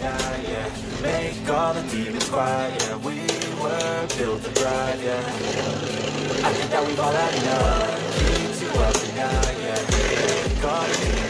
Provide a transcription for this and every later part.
night, yeah. Make all the demons quiet, yeah. We were built to thrive, yeah. I think that we've all had enough. Keeps you up at night, yeah. Make all the demons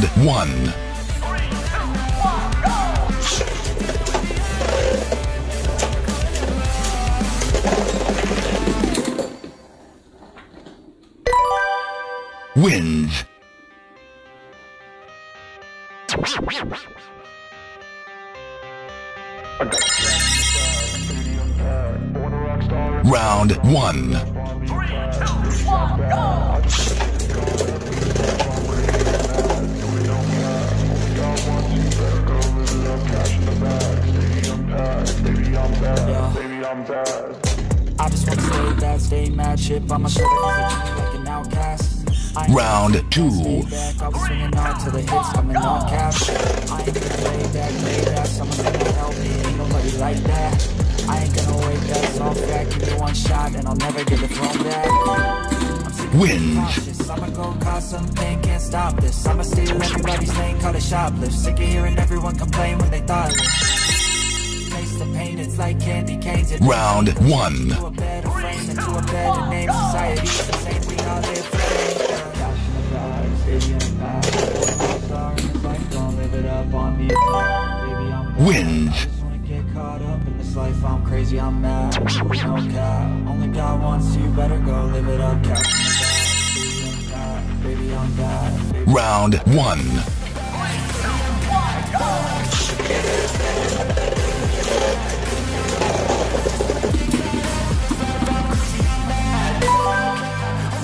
had enough. Wins. Round one. Wins. Round one. Bad, stay mad, shit by my shoulder cause they treat me like an outcast. Round two. Back, I'll be swinging till the hits coming all cash. I ain't gonna lay back, lay back, someone's gonna help me, ain't nobody like that. I ain't gonna wait, that's all fact, give me one shot and I'll never get the throne back. I'm sick of being Wins. I'ma go cause something, can't stop this. I'ma steal everybody's lane, call it shoplift. Sick of hearing everyone complain when they thoughtless. Taste the pain, it's like candy canes. It Round one. to a better frame and to a better name. Society the same, we all live Wins. Get caught up in this life, I'm crazy, I'm mad. No cap, only God wants you, better go live it up. Cash in the bag, baby, I'm bad. Baby, I'm bad. Round one.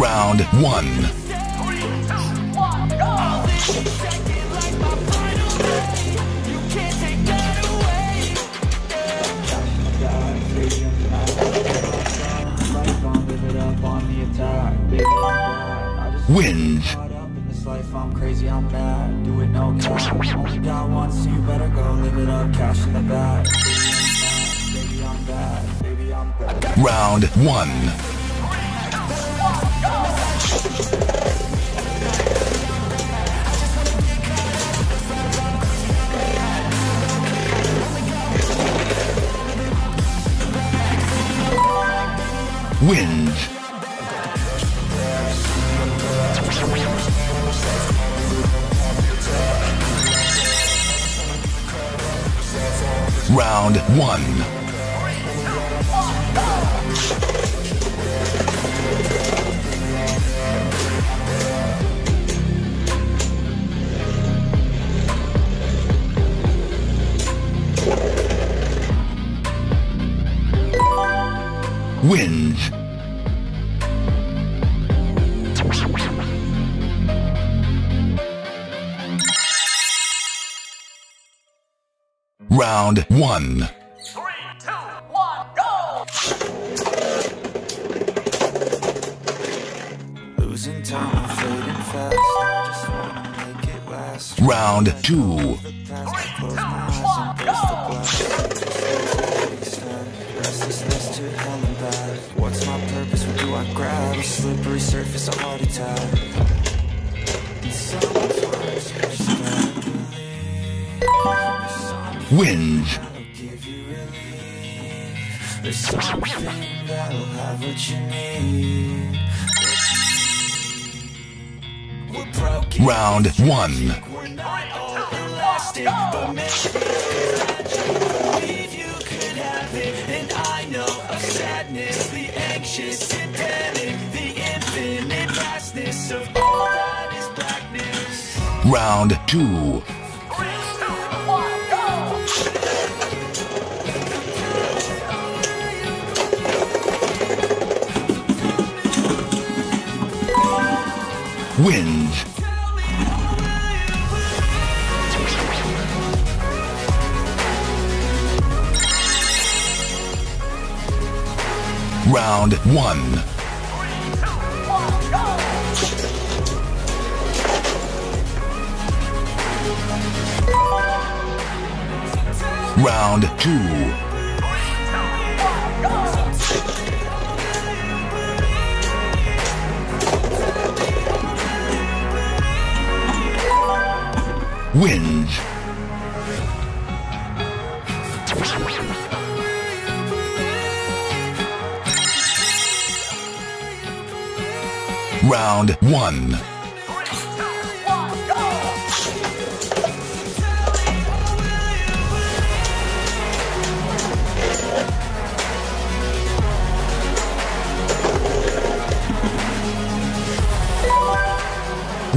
I one. Wins. I'm crazy, I'm. Do it no. Only God wants you, better go live it up. Cash in the bag. Baby, I'm bad. Round one. Wins. Round one. wins. Round 1 Three, two, one, go! Round 2 A slippery surface, a heart attack. And sometimes you just gotta believe. There's something Wins. that'll give you relief. There's something that'll have what you need. We're broken. Round one. We're not all elastic, but maybe it's you could have it, and I know of sadness, the anxious Round two. Wins. Round one. Round two. Wins. Round one.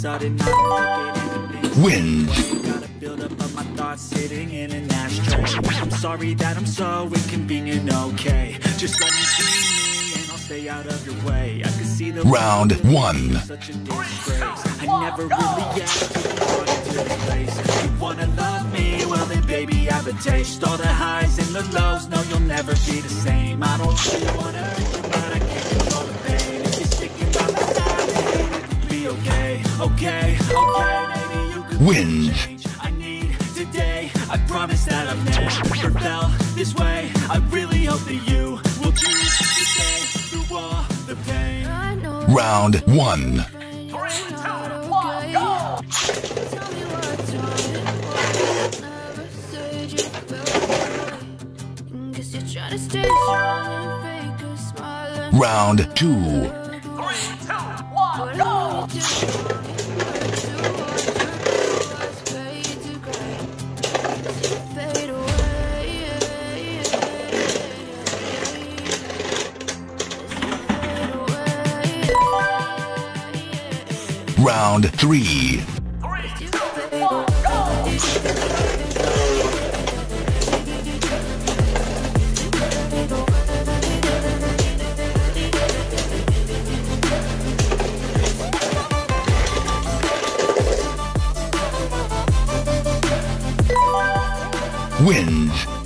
sudden I don't look at anything Wins. Got a buildup of my thoughts sitting in an ashtray. I'm sorry that I'm so inconvenient, okay. Just let me be me and I'll stay out of your way. I can see the Round one. such a disgrace. I never really asked to be brought into this place You wanna love me? Well then baby I have a taste. All the highs and the lows, no you'll never be the same. I don't really wanna hurt you but I okay Okay, okay, maybe you could Wins. I need today I promise that I've never felt this way I really hope that you will choose to stay through all the pain Round one. Three, two, one, go! Tell me what's wrong and why you never said you felt that way. Guess you're trying to stay strong and fake a smile. and Round two. Round three. Three, two, one, wins.